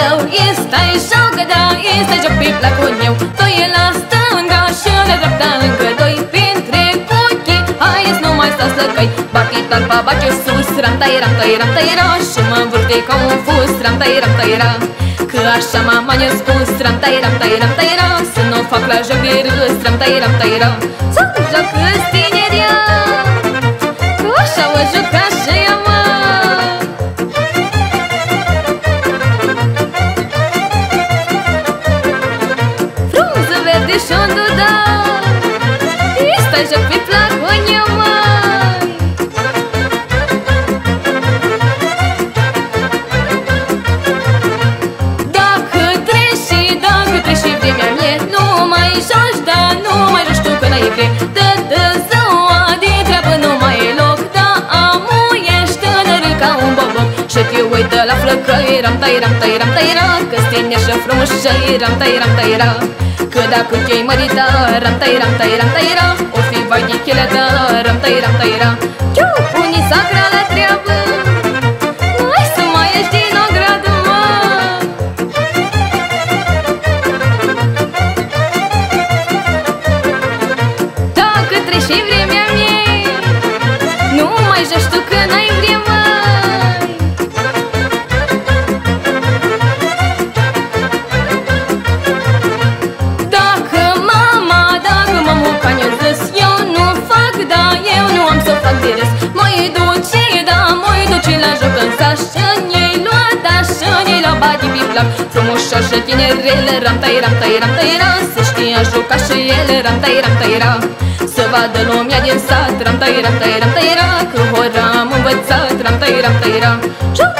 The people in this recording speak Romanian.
tău Este joc, da, este joc pe placul meu Doi la stânga și la dreapta încă doi Printre ochii, hai nu mai stați lăcăi Bati talpa, bace sus, ram tai ram tai ram tai ra Și mă învârte ca un fus, ram tai ram tai ra Că așa mama ne-a spus, ram tai ram tai ram tai ra Să nu fac la joc de râs, ram tai ram tai ra Să joc tineria Că așa o juca și joci tu că n-ai vreme Dă, dă ziua de treabă nu mai e loc Da, amu ești tânăr ca un boboc Și te uită la flăcăi Ram, tai, ram, tai, ram, tai, ra Că-ți tine și frumos și ram, tai, ram, tai, ra Că dacă te-ai mărita Ram, tai, ram, tai, ram, tai, ra O fi vai de chelea ta Ram, tai, ram, tai, ra Chiu, unii sacra la treabă am să fac de râs Măi duce, da, măi duce la joc în saș Și ne-ai luat așa, ne-ai luat bani pe plac Frumușa și tinerele, ram tai ram tai ram tai ra Să știa juca și ele, ram tai ram tai ra Să vadă lumea din sat, ram tai ram tai ram tai ra Că ori am învățat, ram tai ram tai ra Și dacă mai mă